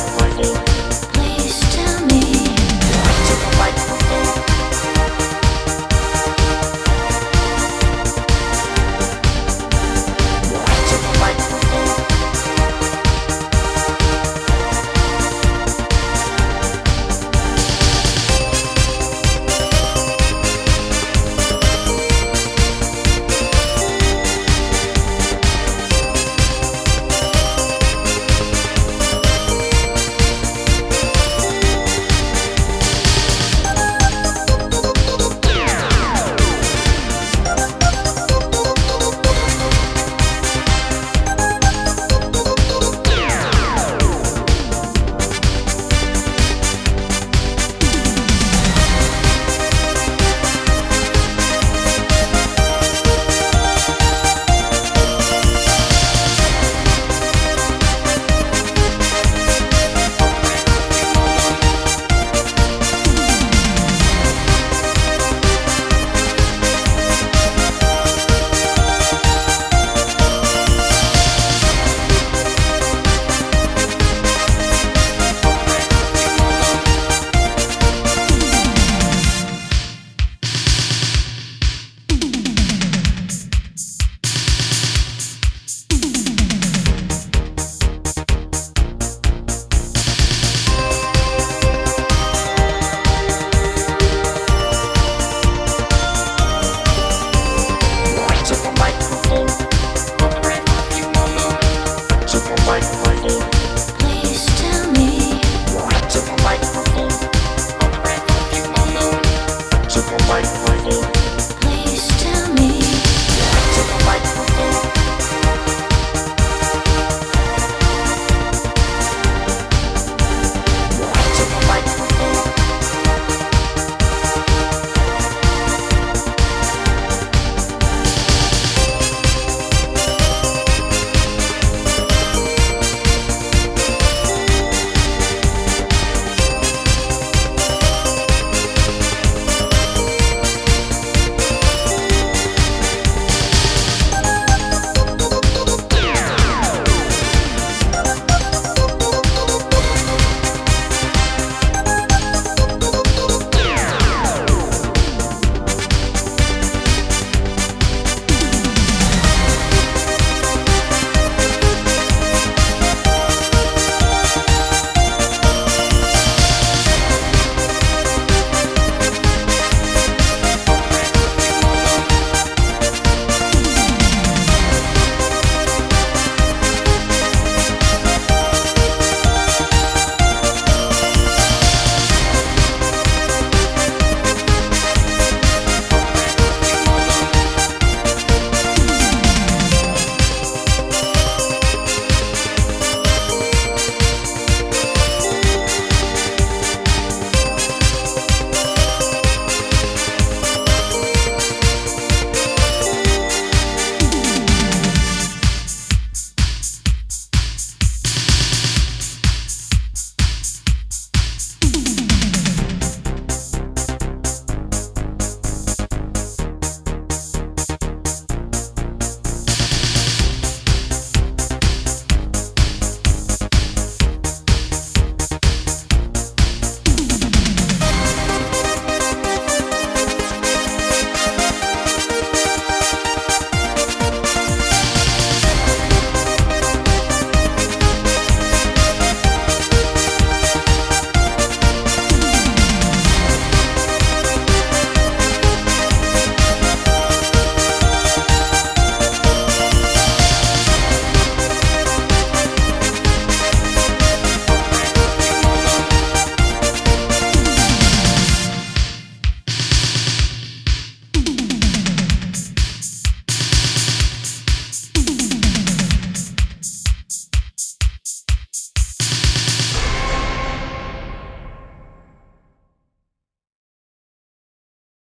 what I do.